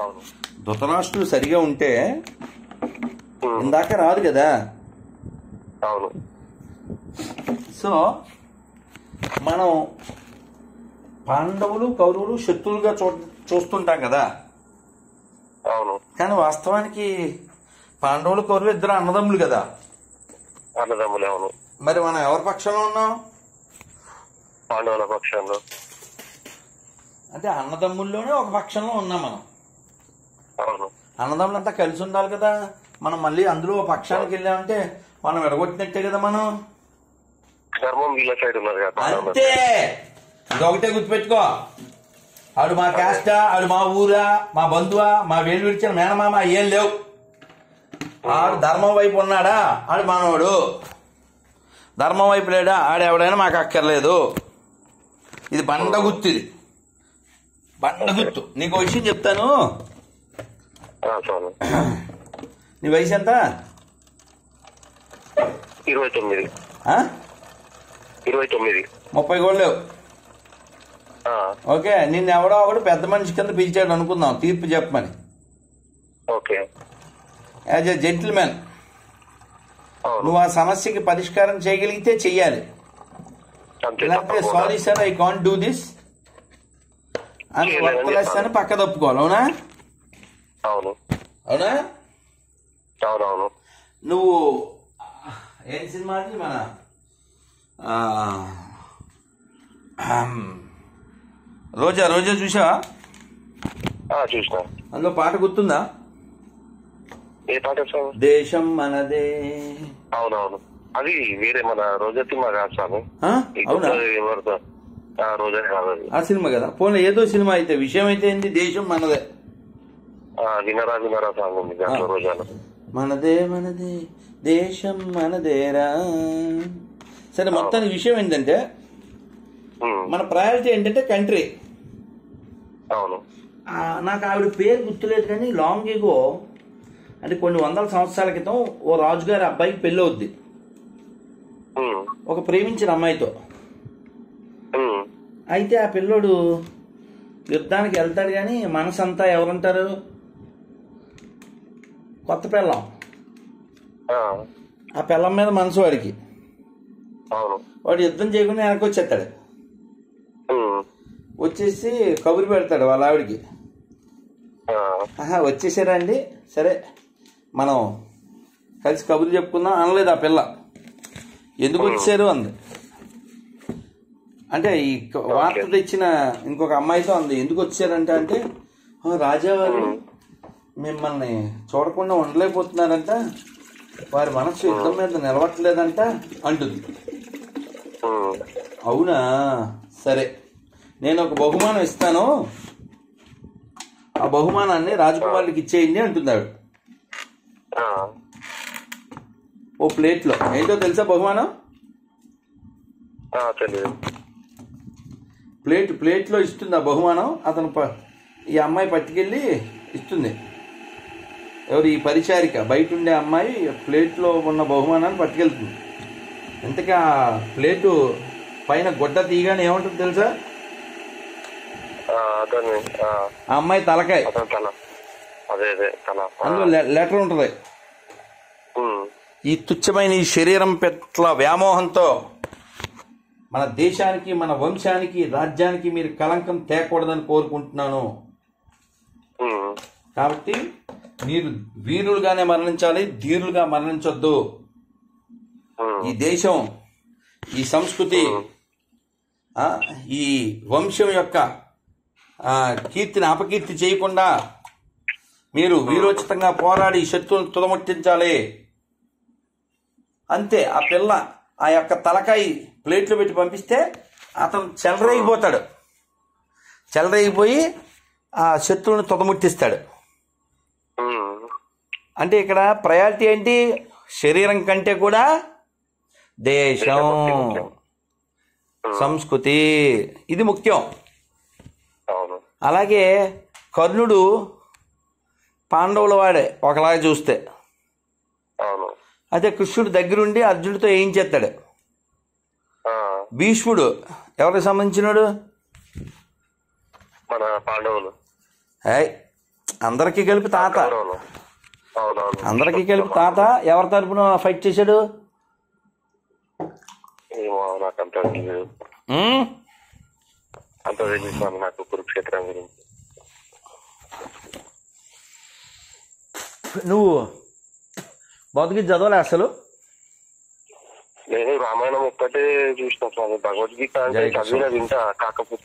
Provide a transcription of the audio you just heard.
అవును. ధృతరాష్ట్రుడు సరిగా ఉంటే ఇందాక రాదు కదా. అవును. సో మనం పాండవులు కౌరవులు శత్రువులుగా చూ చూస్తుంటాం కదా. అవును. కానీ వాస్తవానికి పాండవులు కౌరవులు ఇద్దరు అన్నదమ్ములు కదా. అన్నదమ్ములే అవును. మరి మనం ఎవరి పక్షంలో ఉన్నాం? పాండవుల పక్షంలో. అంటే అన్నదమ్ముల్లోనే ఒక పక్షంలో ఉన్నాం మనం. అన్నదమ్ములంతా కలిసి ఉండాలి కదా. మనం మళ్ళీ అందులో ఒక పక్షానికి వెళ్ళామంటే మనం ఎడగొట్టినట్టే కదా మనం. ధర్మం వీళ్ళ సైడ్ పాండవుల అంతే. ఇదొకటే గుర్తుపెట్టుకో. ఆడు మా కాస్టా ఆడు మా ఊరా మా బంధువా మా వేలు విడిచిన మేనమామ ఏం లేవు. ఆడు ధర్మం వైపు ఉన్నాడా? ఆడు మనవాడు ధర్మం వైపు లేడా? ఆడు ఎవడైనా మాకు అక్కర్లేదు. ఇది బండ గుర్తు ఇది. బండ గుర్తు. నీకు విషయం చెప్తాను. స్వామి నీ వయసు ఎంత? ఇరవై తొమ్మిది. ఆ? ఇరవై తొమ్మిది. ముప్పై ఆ, ఓకే నిన్ను ఎవడో ఒకడు పెద్ద మనిషి కింద పిలిచాడు అనుకుందాం. తీర్పు చెప్పమని. ఓకే. As a gentleman. నువ్వు ఆ సమస్యకి పరిష్కారం చేయగలిగితే చెయ్యాలి. లేకపోతే. Sorry sir I can't do this అని అని పక్క తప్పుకోవాలి అవునా? అవును. అవునా? అవునవును. నువ్వు ఏం సినిమా అది మన? రోజా రోజా చూసావా? ఆ, చూసిన. అందులో పాట గుర్తుందా? ఏ పాట స్వామి దేశం మనదే. అవునవును. అది వేరే మన రోజా సినిమా కాదు స్వామి. ఆ? ఈ అవునా? ఎవరితో ఆ, రోజా కాదు ఆ సినిమా కదా. పోనీ ఏదో సినిమా అయితే విషయం అయితే ఏంటి దేశం మనదే. వినరా వినరా సాంగ్ ఉంది దాంట్లో. రోజాలో. మనదే మనదే దేశం మనదేరా సరే మొత్తానికి విషయం ఏంటంటే మన ప్రయారిటీ ఏంటంటే కంట్రీ అవును. నాకు ఆవిడ పేరు గుర్తులేదు కానీ లాంగ్ ఎగో అంటే కొన్ని వందల సంవత్సరాల క్రితం ఓ రాజుగారి అబ్బాయికి పెళ్ళి అవుద్ది. ఒక ప్రేమించిన అమ్మాయితో. అయితే ఆ పిల్లోడు యుద్ధానికి వెళ్తాడు కానీ మనసంతా ఎవరుంటారు? కొత్త పిల్లం. ఆ, పిల్లం మీద మనసు వాడికి. వాడు యుద్ధం చేయకుండా వెనక్కి వచ్చేస్తాడు. వచ్చేసి కబురు పెడతాడు వాళ్ళ ఆవిడికి. ఆహా వచ్చేసారా అండి? సరే మనం కలిసి కబుర్లు చెప్పుకుందాం. అనలేదు ఆ పిల్ల. ఎందుకు వచ్చారు అంది. అంటే ఈ వార్త తెచ్చిన ఇంకొక అమ్మాయితో అంది. ఎందుకు వచ్చారంట అంటే "ఆ, రాజావారు మిమ్మల్ని చూడకుండా ఉండలేకపోతున్నారంట. వారి మనసు యుద్ధం మీద నిలవట్లేదంట అంటుంది. అవునా? సరే. నేను ఒక బహుమానం ఇస్తాను. ఆ బహుమానాన్ని రాజకుమారుడికి ఇచ్చేయండి అంటున్నాడు. ఆ, ఓ ప్లేట్లో. ఏంటో తెలుసా బహుమానం? ప్లేట్ ప్లేట్లో ఇస్తుంది ఆ బహుమానం. అతను ఈ అమ్మాయి పట్టుకెళ్ళి ఇస్తుంది. ఎవరు ఈ పరిచారిక? బయట ఉండే అమ్మాయి ప్లేట్లో ఉన్న బహుమానాన్ని పట్టుకెళ్తుంది. ఇంతకీ ఆ ప్లేటు పైన గుడ్డ తీయగానే ఏముంటుంది తెలుసా? ఆ, అమ్మాయి తలకాయ. అందులో లెటర్ ఉంటుంది. ఈ తుచ్చమైన ఈ శరీరం పట్ల వ్యామోహంతో మన దేశానికి మన వంశానికి రాజ్యానికి మీరు కలంకం తేకూడదని కోరుకుంటున్నాను. కాబట్టి మీరు వీరులుగానే మరణించాలి ధీరులుగా మరణించొద్దు. ఈ దేశం ఈ సంస్కృతి ఈ వంశం యొక్క కీర్తిని అపకీర్తి చేయకుండా మీరు వీరోచితంగా పోరాడి శత్రువులను తుదముట్టించాలి. అంతే ఆ పిల్ల ఆ యొక్క తలకాయ ప్లేట్లో పెట్టి పంపిస్తే అతను చెలరేగిపోతాడు. చెలరేగిపోయి ఆ శత్రువుని తుదముట్టిస్తాడు. అంటే ఇక్కడ ప్రయారిటీ ఏంటి? శరీరం కంటే కూడా దేశం. సంస్కృతి. ఇది ముఖ్యం. అలాగే కర్ణుడు పాండవుల వాడే ఒకలాగా చూస్తే. అయితే కృష్ణుడు దగ్గరుండి అర్జునుడితో ఏం చేస్తాడు? భీష్ముడు ఎవరికి సంబంధించినాడు? మన పాండవులు. అందరికీ కలిపి తాత. అందరికీ కలిపి తాత ఎవరి తరపున ఫైట్ చేశాడు? నువ్వు భౌతిక చదవలే అసలు? నేను రామాయణం ఒక్కటే చూసిన స్వామి భగవద్గీత అంటే. చదివిన వింటా కాకపోతే